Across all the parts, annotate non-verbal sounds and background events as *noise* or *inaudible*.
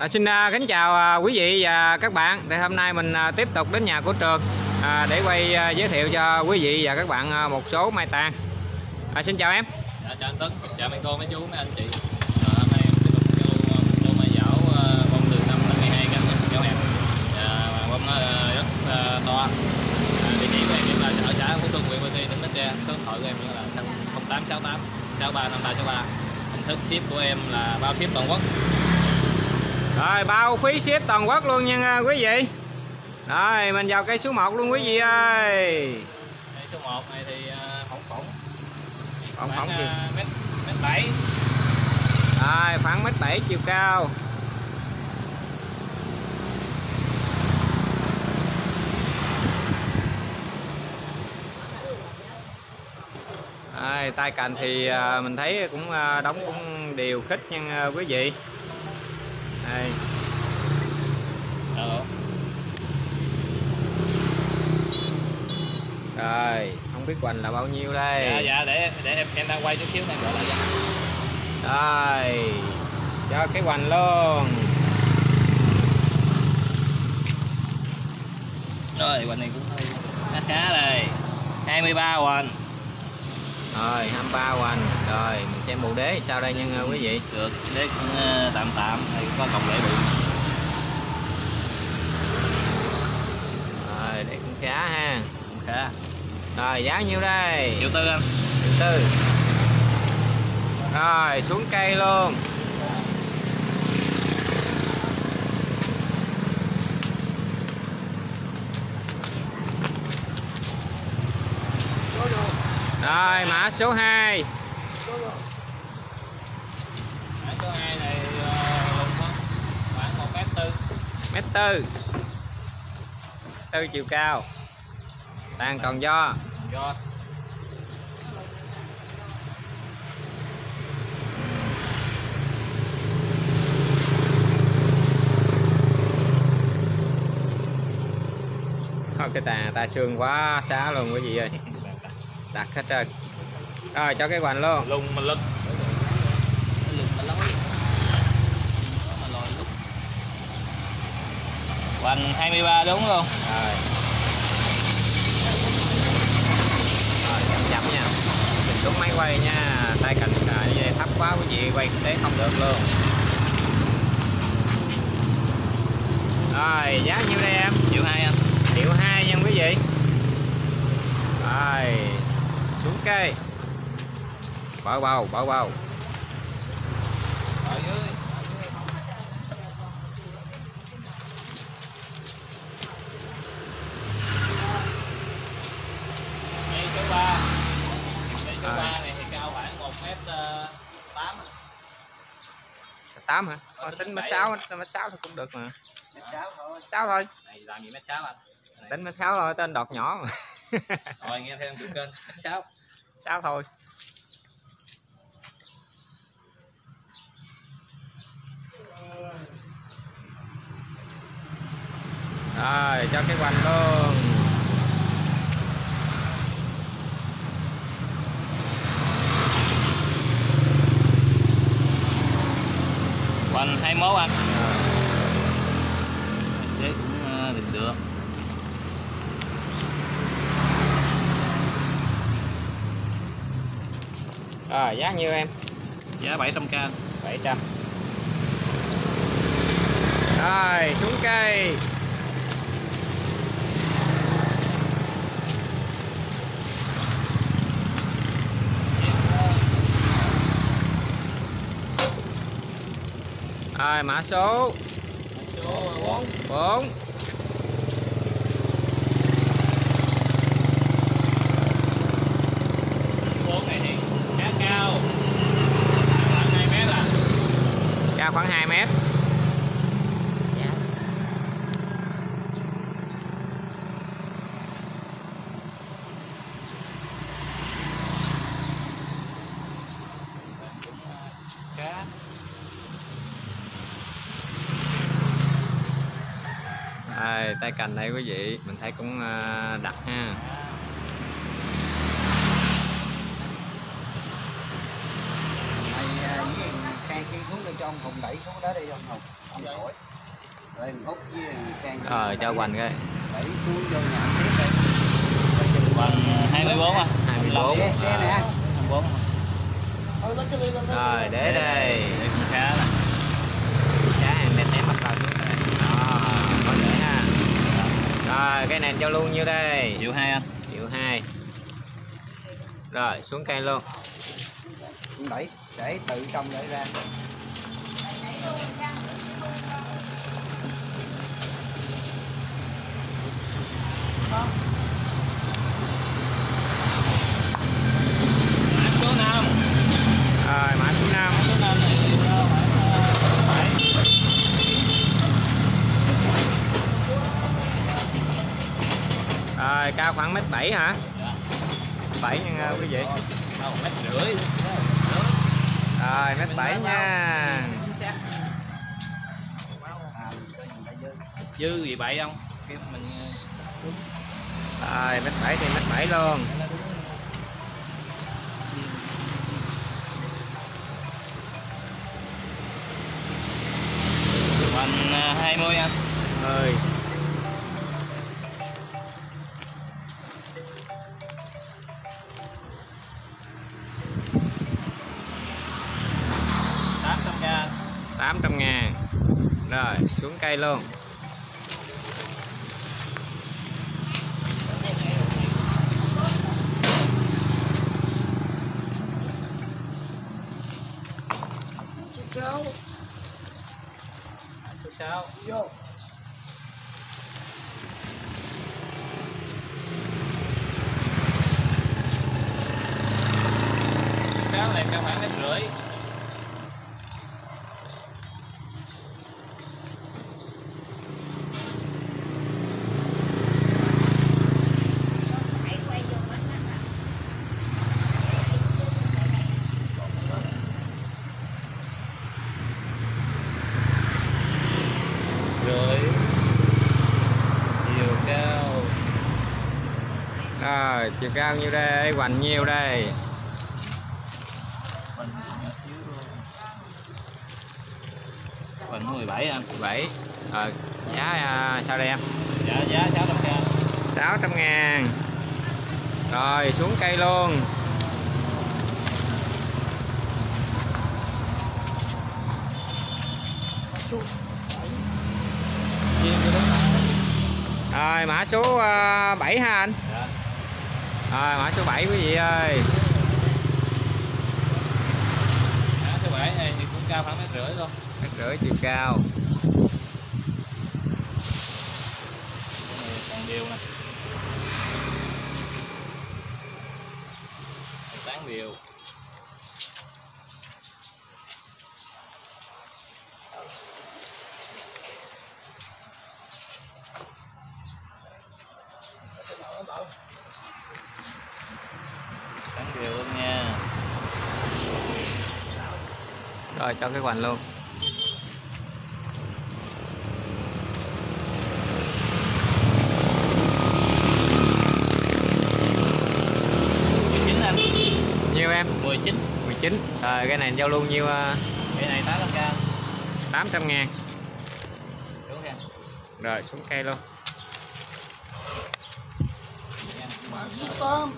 À, xin à, kính chào à, quý vị và các bạn. Thì hôm nay mình à, tiếp tục đến nhà của Trường à, để quay à, giới thiệu cho quý vị và các bạn à, một số mai tàn. À, xin chào em. Dạ, chào anh Tấn, chào mấy cô, mấy chú, mấy anh chị. À, Hôm nay em tiếp tục vô à, số mai dảo à, bông từ năm lần 12 canh cho em dạ, à, Bông nó rất à, to. À, Địa chỉ của em là ở xã Phú Xuân, huyện Ba Ti, tỉnh Bến Tre. Số điện thoại của em là 0868 635363 Hình thức ship của em là bao ship toàn quốc. Rồi bao phí ship toàn quốc luôn nha à, quý vị. Rồi mình vào cây số 1 luôn quý vị ơi. Đây, Số 1 này thì uh, phỏng phỏng Phỏng khoảng phỏng gì? uh, mét, mét 7 Rồi khoảng mét 7 chiều cao. Tay cành thì à, mình thấy cũng à, đóng cũng đều khích nha à, quý vị. Đây. Alo Rồi, không biết hoành là bao nhiêu đây. Dạ, dạ, để, để em, em đang quay chút xíu này gọi lại cho Rồi, cho cái hoành luôn. Rồi, quanh này cũng hơi khá khá đây 23 hoành Rồi, 23 hoành. Rồi, mình xem bộ đế sao đây nha quý vị. được đế cũng tạm tạm này có còng rễ bự Rồi, để cũng khá khá Rồi, giá nhiêu đây? triệu tư anh Triệu tư. Rồi, xuống cây luôn. Rồi, mã số 2. mã số 2 này ờ, lùng hơn khoảng một mét tư Mét tư. Tư chiều cao. Tàn tròn do. do cái tà ta xương quá xá luôn quý vị ơi. Đặt hết trơn. Rồi cho cái hoành luôn. lùng mà lưng lùng mà lối Đó mà lòi lúc hoành 23 đúng không. Rồi chậm chậm nha. Mình xuống máy quay nha. Tay cạnh dây thấp quá quý vị quay kinh tế không được luôn. Rồi giá nhiêu đây em? triệu hai anh Triệu hai nha quý vị. Rồi xuống cây. Bỏ bầu, bỏ bầu. ở dưới đây số 3 đây số Rồi. 3 này thì cao khoảng 1 mét ờ, 8 tám hả? Tính mét sáu, mét sáu thì cũng được mà. mét 6 thôi Sáu thôi. này làm gì mét 6 anh Tính mét sáu thôi, tên đọt nhỏ mà. *laughs* rồi nghe theo chủ kênh mét 6 Sáu thôi. Rồi, cho cái hoành luôn. hoành 21 anh thế cũng ờ, được được Rồi, giá nhiêu em? giá 700k anh. 700. Rồi, xuống cây. Rồi, mã số số 4 4. bốn này thì khá cao khoảng 2 mét à cao khoảng 2 mét. cũng ờ, khá Tay cành đây quý vị, mình thấy cũng à, đặc ha. Được cho ông Hùng đẩy xuống đó đi ông Hùng. Ông thổi đây mình hút với can rồi cho hoành cái đẩy xuống vô nhà tiếp đây. Bằng 24 à? 24 xe, xe nè. 24 rồi để đây. Để cũng khá nè giá hàng đẹp đẹp bắt đầu xuống đây đó có để ha cái này cho luôn nhiêu đây? Triệu hai anh. Triệu hai. Rồi xuống cây luôn. Ông đẩy để tự trong để ra. Mã số 5 rồi mã số 5 mã số Rồi cao khoảng mét 7 hả? Dạ. 7 nha à, quý vị. Mét rưỡi. Rồi mét 7 nha. Dư gì vậy không? Mình Rồi mét 7 thì mét 7 luôn. Mình 20 à, anh. 10 xuống cây luôn số 6 vô số 6 này cao khoảng mét rưỡi rưỡi chiều cao rồi chiều cao nhiêu đây hoành nhiêu đây. Mình 17 anh. 7 rồi giá à, sao đây em Giá giá 600k. 600 ngàn rồi xuống cây luôn rồi mã số à, 7 ha anh Dạ. Rồi mã số 7 quý vị ơi Giá số 7 này thì cũng cao khoảng mét rưỡi luôn. mét rưỡi chiều cao còn đều nè. Tán đều. Tán đều luôn nha. rồi cho cái hoành luôn nhiêu em? 19 19 rồi cái này giao luôn nhiêu à, cái này 800k 800 ngàn. Rồi. Xuống cây luôn. Tám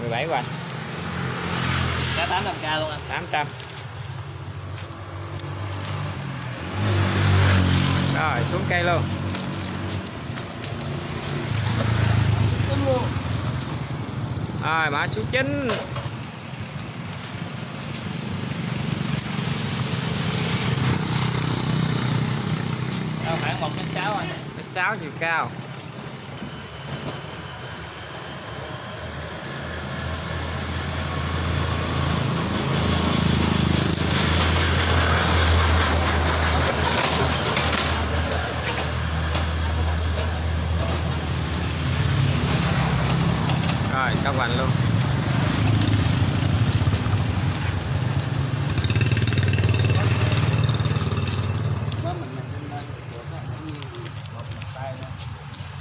17 quay Cá 800k luôn anh. 800 Rồi xuống cây luôn. Rồi mã số 9 Đâu khoảng 1 6 anh. 6 chiều cao.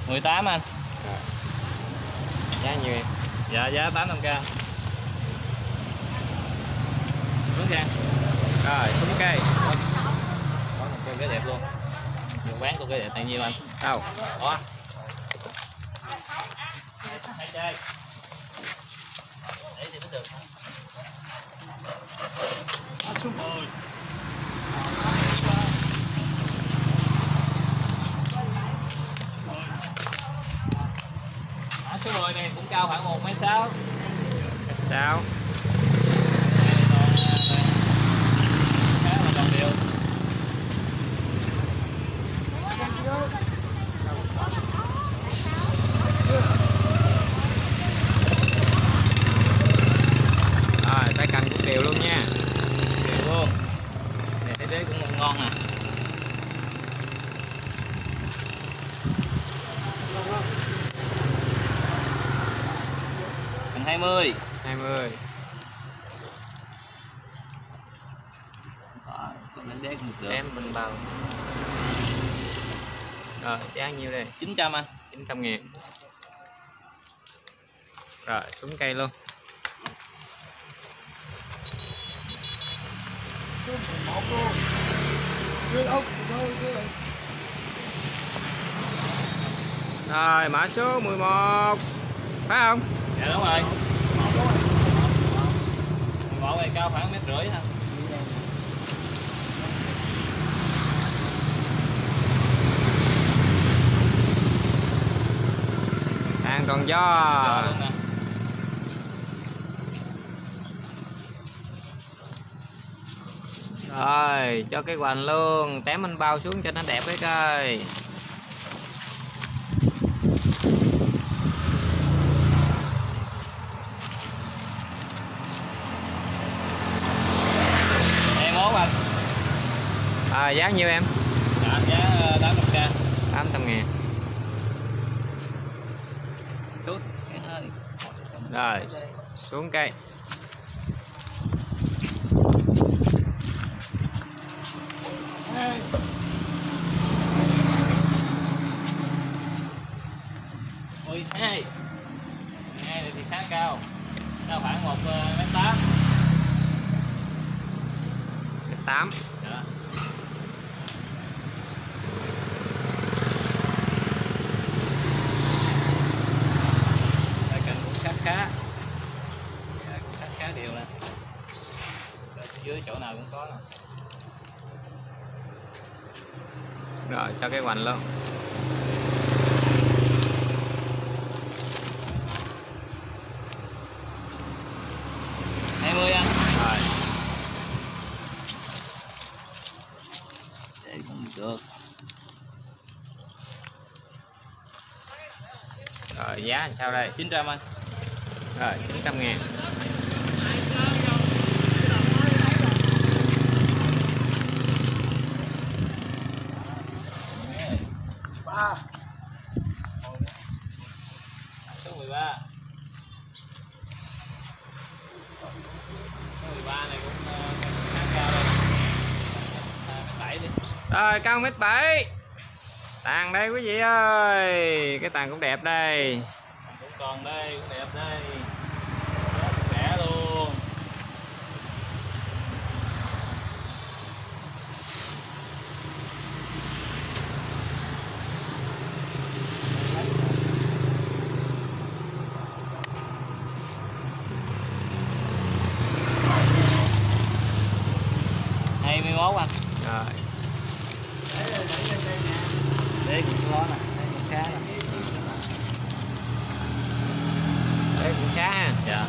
18 anh. Giá nhiêu em? Dạ giá 800k xuống sang rồi xuống cây. Có một cô gái đẹp luôn. Nhiều bán cô gái đẹp bao nhiêu anh. Đâu? Đó. Hai chai đấy thì nó được. Mã số 10 này cũng cao khoảng 1 mét 6 mét sáu khá là đồng đều rồi tay cành cũng đều luôn nha đều luôn này thấy đấy cũng ngon ngon à Cần 20 20 Đó, cũng được em bình bào rồi giá nhiêu đây? 900 anh 900 ngàn rồi xuống cây luôn. Rồi mã số 11 phải không? Dạ đúng rồi Bộ này cao khoảng mét rưỡi ha hàng tròn gió rồi cho cái hoành luôn. Tém anh bao xuống cho nó đẹp cái cây Em mốt anh à, giá nhiêu em? Dạ giá ờ, 800k 800 ngàn. Rồi xuống cây. Ôi hai Hai này thì khá cao. Cao khoảng 1 mét 8 8 Dạ Đây cành cũng khá khá Dạ, cũng khá khá đều nè Rồi phía dưới chỗ nào cũng có nè hoành luôn hai mươi anh rồi. Để được. Rồi giá sao đây? 900 anh. Rồi 900 ngàn Ba. số 13 số 13 này cũng ờ, khá cao rồi, mét bảy đi rồi cao mét bảy. Tàn đây quý vị ơi. Cái tàn cũng đẹp đây. Cũng còn đây cũng đẹp đây Giá cũng rẻ luôn hai mươi mốt anh rồi để cũng có nè đây cũng khá nè đây cũng khá ha dạ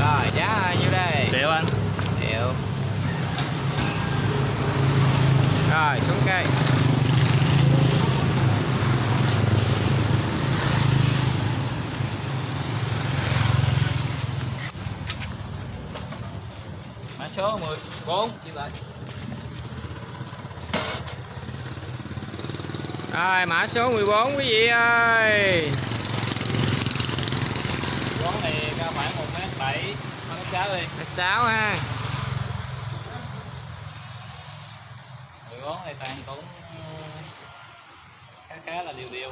rồi giá nhiêu đây triệu anh triệu mã số 14 chia lại Rồi mã số 14 quý vị ơi. con này cao khoảng 1 mét 7 1 mét 6 đi 6 ha. Người con này tàn cũng khá khá là đều đều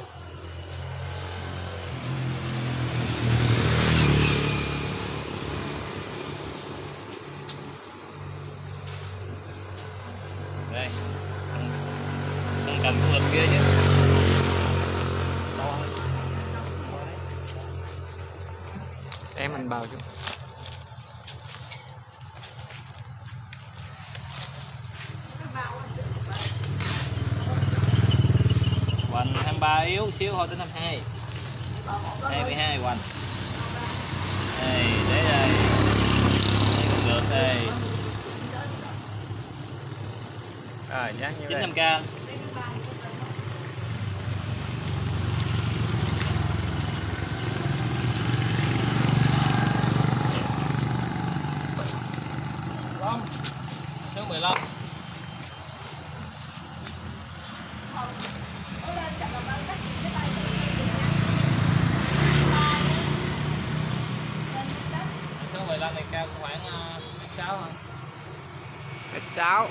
đây. Không cần cái lực kia chứ. Em mình bao chút. Hoành 23 yếu xíu thôi đến 22 22 hoành. Đây để đây. Đây còn lượt đây rồi, giá như 95k. Số 15. Số 15 này cao khoảng ờ, x6 hả? X6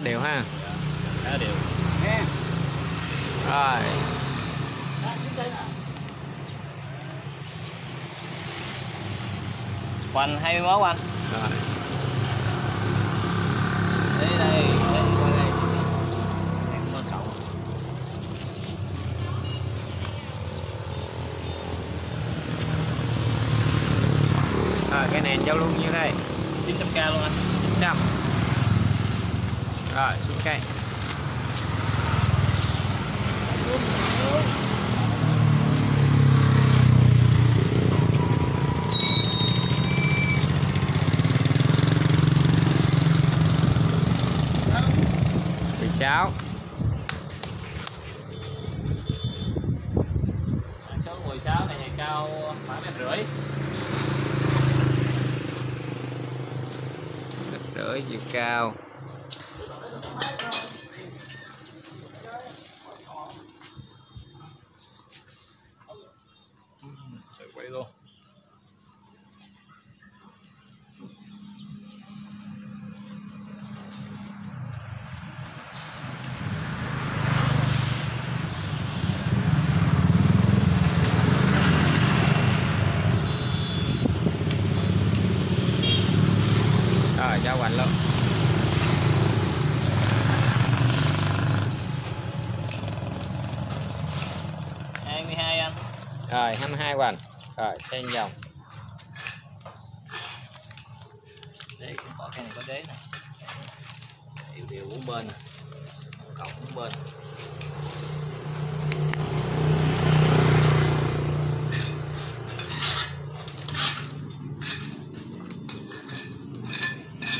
khá đều ha. khá đều. Rồi. Hoành 21 anh Rồi. đây đây đây qua đây em có sậu Rồi cái nền giao luôn như đây. 900k luôn anh 100. Rồi xuống cây. sáu. Số 16 này thì cao khoảng mét rưỡi. Mét rưỡi chiều cao Tự quay luôn rồi cho hoành luôn 22 anh rồi 22 hoành rồi xen vòng đế cũng có cái này có đế này. Đều đều bốn bên này cộng bốn bên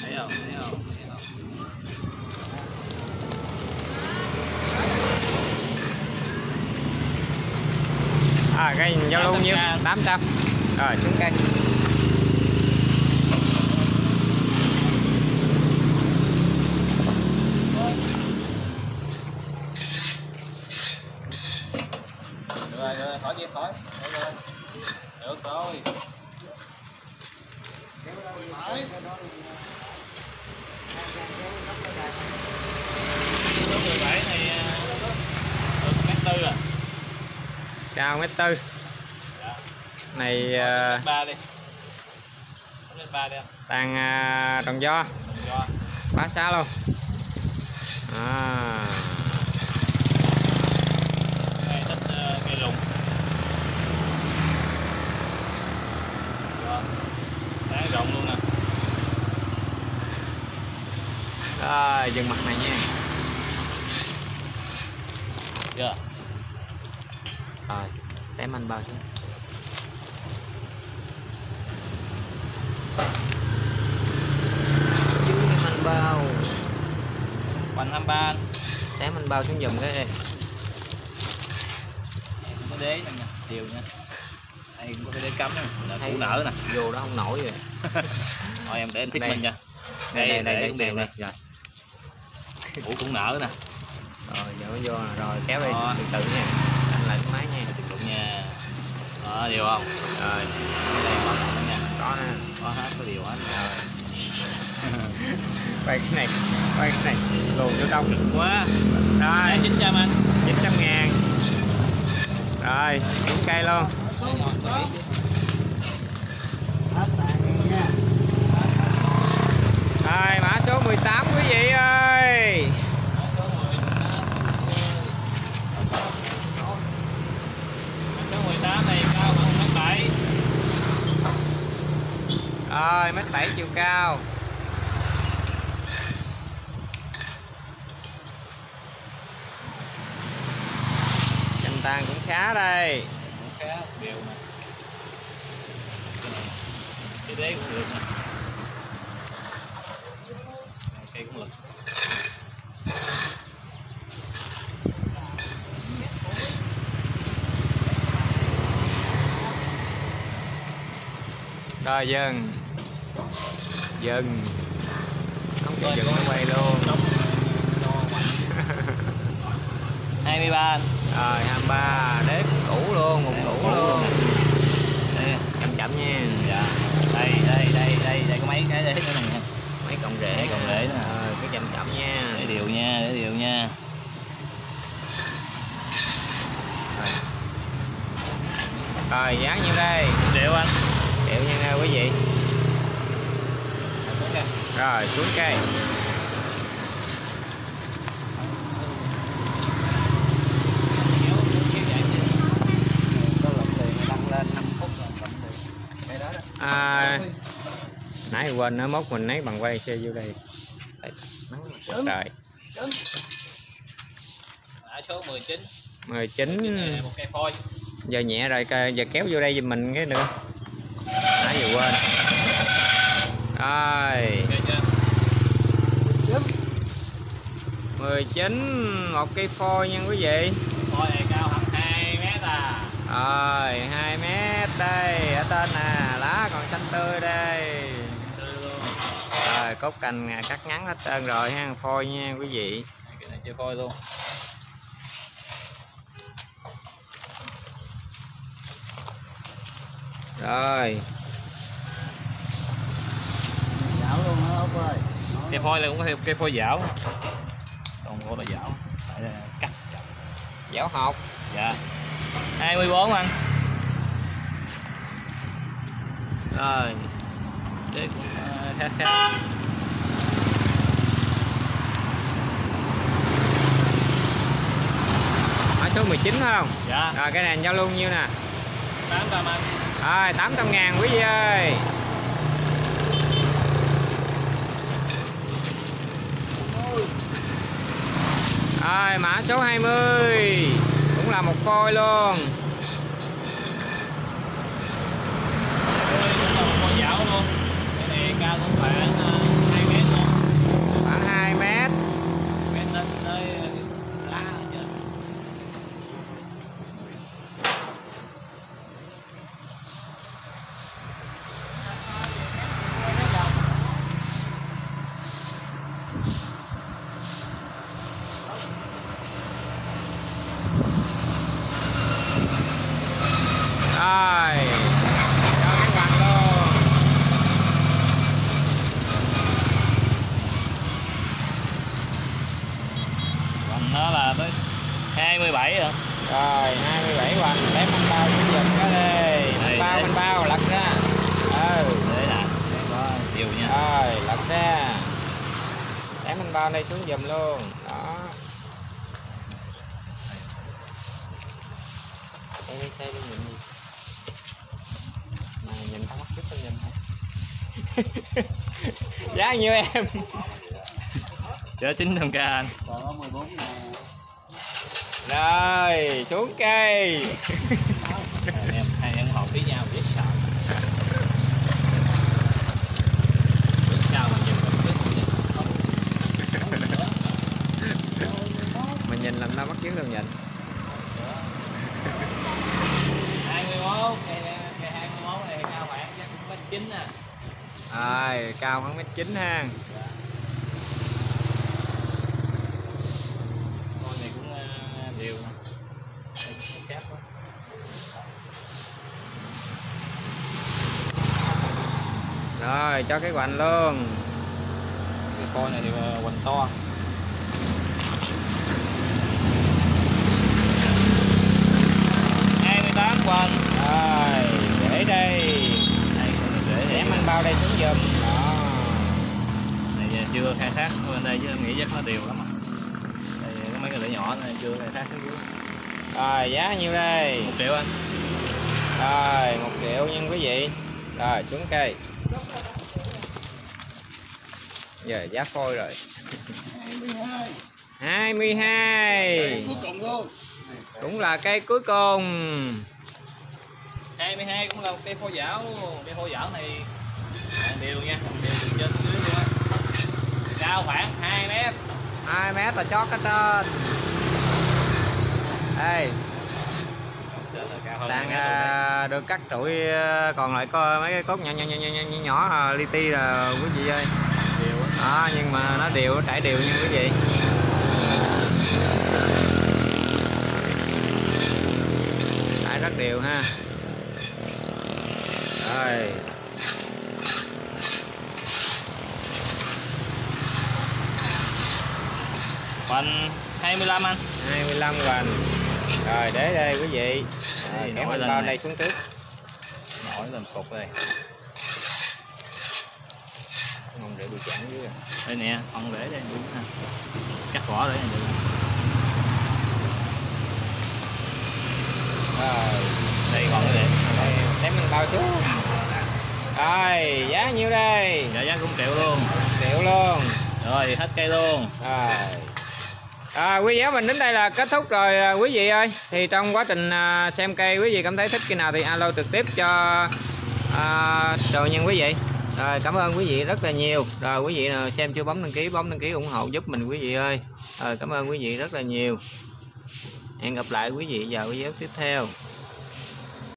thấy không thấy không thấy không à cây giao luôn nhiêu 800k. 800 rồi xuống cây được rồi được rồi khỏi đi khỏi được rồi được rồi số 17 này à, được mét tư à cao mét tư dạ. này à, ba đi lên ba đi anh tàn tròn do phá xá luôn. À, ờ, rộng luôn nè. Rồi dừng mặt này nha. Chưa. Rồi tém anh bao xuống chứ em anh bao quanh 23 anh. Tém anh bao xuống giùm cái có đế nè nha đều nha. Đây có cái đế cắm nè là củ nở nè. vô đó không nổi rồi. *laughs* Thôi em để anh thích Đây. mình nha. Đây đây đây đây đây, đây. rồi củ cũng nở nè. rồi. Giờ mới vô nè. rồi kéo đi từ từ nha. Anh lại cái máy nha. Tiếp tục nha. Đó đều không? Rồi. Đây có nè. Có hết có điều hết quay cái này quay cái này. Luồn vô trong quá. Rồi. Chín trăm anh. 900 ngàn. Rồi xuống cây luôn. Bảy. rồi mã số 18 quý vị ơi. Số 18 này cao bằng mét bảy. Rồi mét 7 chiều cao tan cũng khá đây. Cũng khá đều nè Cái đế cũng được. Cây cũng lực rồi dừng dừng không kịp dừng nó quay luôn. *laughs* Hai mươi ba anh rồi 23 đếp cũ luôn một cũ luôn. Đây chậm chậm nha. Dạ. Đây đây đây đây đây có mấy cái đế nữa nè. Mấy cọng rễ Mấy cọng rễ nè. Rồi, cứ chậm chậm nha. Để đều nha để đều nha. Rồi dán như đây. Đều anh. Triệu nha quý vị. Rồi xuống cây có lộc tiền đăng lên 5 phút rồi lộc tiền cái đó đó à, nãy quên nó mốt mình lấy bằng quay xe vô đây. Nắng quá trời. Mã số 19 19 Này, một cây phôi. Giờ nhẹ rồi giờ kéo vô đây giùm mình cái nữa. Nãy giờ quên. Rồi. Ok chưa? 19 một cây phôi nha quý vị. Phôi này cao hẳn 2 mét à. Rồi 2 mét đây ở tên nè lá còn xanh tươi đây cốt cành cắt ngắn hết trơn rồi ha phôi nha quý vị. Cái này chưa phôi luôn. Rồi. Dạo luôn hả ốc ơi? Cây phôi này cũng có cây phôi dảo còn cô là dảo Phải là cắt. Dẻo hột dạ. 24 anh. Rồi. Để cũng ờ, khá khá mã số 19 phải không? Dạ. Rồi cái này giao luôn nhiêu nè? 800 anh. Rồi 800 ngàn quý vị ơi. Rồi mã số 20 cũng là một phôi luôn. Phôi cũng là một phôi dảo luôn cái này cao cũng khoảng 2 mét luôn khoảng 2 mét. Mét lên tới lá ở trên rồi cho cái quạt luôn còn nó là tới 27 rồi rồi 27 hoành để mình bao xuống giùm cái đi. Mình Đây, bao đây. mình bao lật ra. Ừ. Đấy là đây có nha. Rồi lật ra. Để mình bao đây xuống giùm luôn. Đó. Xe đi xe đi nhìn đi. Mà nhìn tao mắt trước tao nhìn hả? *laughs* Giá nhiêu em? Giá 900k anh. Còn có 14 nè rồi xuống cây. Anh em hai em họp với nhau biết sợ. Mình nhìn làm sao mất kiến đâu nhìn? 21 cây cây 21 này cao khoảng chắc cũng mét chín nè rồi cao khoảng mét chín ha con này cũng ờ, đều nè Đây, cũng khác quá rồi cho cái hoành luôn cái con này thì ờ, hoành to. hai mươi tám quần. Rồi để đây để anh bao đây xuống giùm. Đó. Này chưa khai thác. Bên đây chứ em nghĩ chắc nó đều lắm à. đây có mấy cái lưỡi nhỏ này chưa khai thác dưới rồi giá nhiêu đây? Một triệu anh. Rồi một triệu nhân quý vị. Rồi xuống cây giờ giá phôi rồi. 22 cuối cùng luôn. Cũng là cây cuối cùng. 22 cũng là một cây phôi luôn cây phôi dảo này đều nha đều từ trên dưới luôn á. Cao khoảng 2 mét. 2 mét là chót hết trên đây đang 2 mét luôn đấy. à, được cắt trụi à, còn lại có mấy cái cốt nhỏ nhỏ nhỏ nhỏ, nhỏ, nhỏ à, li ti là quý vị ơi đó nhưng mà nó đều trải đều nha quý vị trải rất đều ha. Rồi. Phần 25 anh. 25 hoành rồi để đây quý vị. Rồi, kéo lên bao này. xuống trước. Nổi lên cục đây không để bị chạm dưới rồi. đây nè con để đây đúng ha cắt vỏ để được rồi. Đây còn cái để đây, để mình bao xuống. Rồi giá nhiêu đây? Giá giá cũng triệu luôn. Triệu luôn. Rồi hết cây luôn. Rồi. À, quý vị mình đến đây là kết thúc rồi à, quý vị ơi. Thì trong quá trình à, xem cây quý vị cảm thấy thích cái nào thì alo trực tiếp cho à, rồi nha quý vị rồi, cảm ơn quý vị rất là nhiều. Rồi, quý vị nào xem chưa, bấm đăng ký, bấm đăng ký ủng hộ giúp mình quý vị ơi. Rồi, cảm ơn quý vị rất là nhiều. Hẹn gặp lại quý vị vào video tiếp theo.